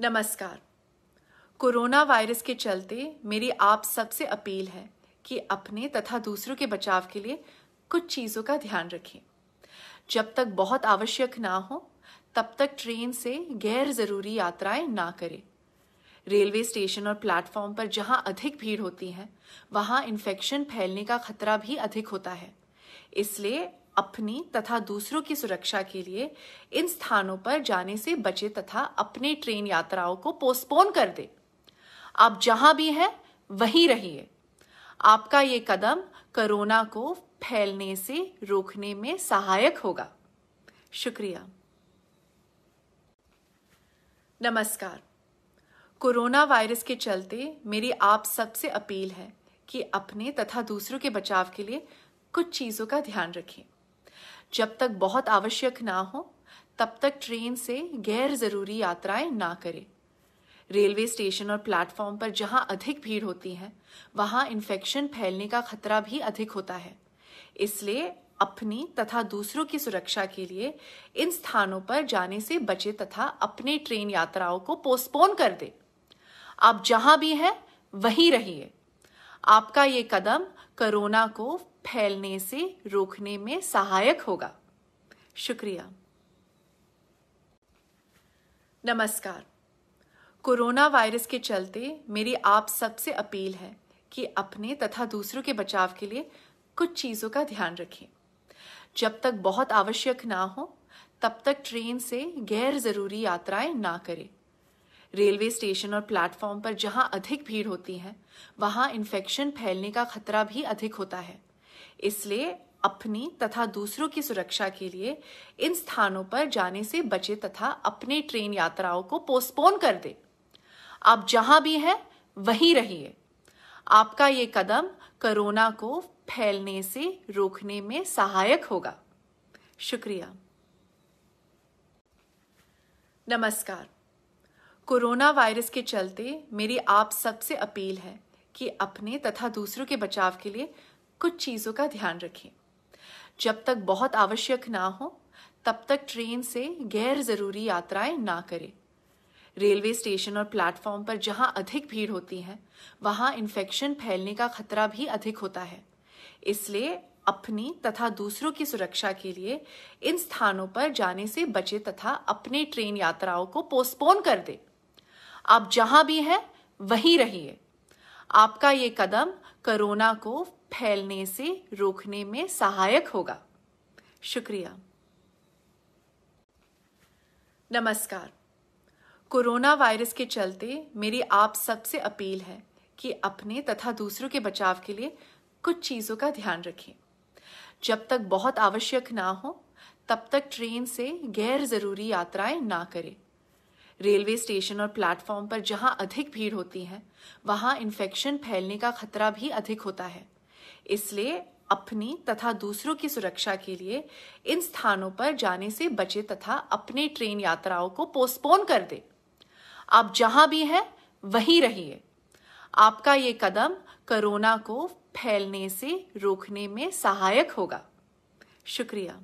नमस्कार। Corona virus के चलते मेरी आप सबसे अपील है कि अपने तथा दूसरों के बचाव के लिए कुछ चीज़ों का ध्यान रखें। जब तक बहुत आवश्यक ना हो, तब तक ट्रेन से गैर ज़रूरी यात्राएँ ना करें। रेलवे स्टेशन और प्लेटफॉर्म पर जहाँ अधिक भीड़ होती है, वहाँ इन्फेक्शन फैलने का खतरा भी अधिक होता है। इसलिए अपनी तथा दूसरों की सुरक्षा के लिए इन स्थानों पर जाने से बचे तथा अपने ट्रेन यात्राओं को पोस्टपोन कर दे। आप जहाँ भी हैं, वहीं रहिए। आपका ये कदम कोरोना को फैलने से रोकने में सहायक होगा। शुक्रिया। नमस्कार। कोरोना वायरस के चलते मेरी आप सबसे अपील है कि अपने तथा दूसरों के बचाव के लिए कुछ चीज़ों का ध्यान रखें। जब तक बहुत आवश्यक ना हो, तब तक ट्रेन से गैर ज़रूरी यात्राएँ ना करें। रेलवे स्टेशन और प्लेटफॉर्म पर जहाँ अधिक भीड़ होती है, वहाँ इन्फेक्शन फैलने का खतरा भी अधिक होता है। इसलिए अपनी तथा दूसरों की सुरक्षा के लिए इन स्थानों पर जाने से बचे तथा अपने ट्रेन यात्राओं को पोस्टपोन कर दे। आप जहाँ भी हैं, वहीं रहिए। आपका ये कदम कोरोना को फैलने से रोकने में सहायक होगा। शुक्रिया। नमस्कार। कोरोना वायरस के चलते मेरी आप सबसे अपील है कि अपने तथा दूसरों के बचाव के लिए कुछ चीज़ों का ध्यान रखें। जब तक बहुत आवश्यक ना हो, तब तक ट्रेन से गैर ज़रूरी यात्राएँ ना करें। रेलवे स्टेशन और प्लेटफॉर्म पर जहाँ अधिक भीड़ होती है, वहाँ इन्फेक्शन फैलने का खतरा भी अधिक होता है। इसलिए अपनी तथा दूसरों की सुरक्षा के लिए इन स्थानों पर जाने से बचे तथा अपने ट्रेन यात्राओं को पोस्टपोन कर दे। आप जहाँ भी हैं, वहीं रहिए। आपका ये कदम कोरोना को फैलने से रोकने में सहायक होगा। शुक्रिया। नमस्कार। कोरोना वायरस के चलते मेरी आप सबसे अपील है कि अपने तथा दूसरों के बचाव के लिए कुछ चीज़ों का ध्यान रखें। जब तक बहुत आवश्यक ना हो, तब तक ट्रेन से गैर ज़रूरी यात्राएँ ना करें। रेलवे स्टेशन और प्लेटफॉर्म पर जहाँ अधिक भीड़ होती है, वहाँ इन्फेक्शन फैलने का खतरा भी अधिक होता है। इसलिए अपनी तथा दूसरों की सुरक्षा के लिए इन स्थानों पर जाने से बचे तथा अपने ट्रेन यात्राओं को पोस्टपोन कर दे। आप जहाँ भी हैं, वहीं रहिए। आपका ये कदम कोरोना को फैलने से रोकने में सहायक होगा। शुक्रिया। नमस्कार। कोरोना वायरस के चलते मेरी आप सबसे अपील है कि अपने तथा दूसरों के बचाव के लिए कुछ चीज़ों का ध्यान रखें। जब तक बहुत आवश्यक ना हो, तब तक ट्रेन से गैर ज़रूरी यात्राएँ ना करें। रेलवे स्टेशन और प्लेटफॉर्म पर जहाँ अधिक भीड़ होती है, वहाँ इन्फेक्शन फैलने का खतरा भी अधिक होता है। इसलिए अपनी तथा दूसरों की सुरक्षा के लिए इन स्थानों पर जाने से बचे तथा अपने ट्रेन यात्राओं को पोस्टपोन कर दे। आप जहाँ भी हैं, वहीं रहिए। आपका ये कदम कोरोना को फैलने से रोकने में सहायक होगा। शुक्रिया।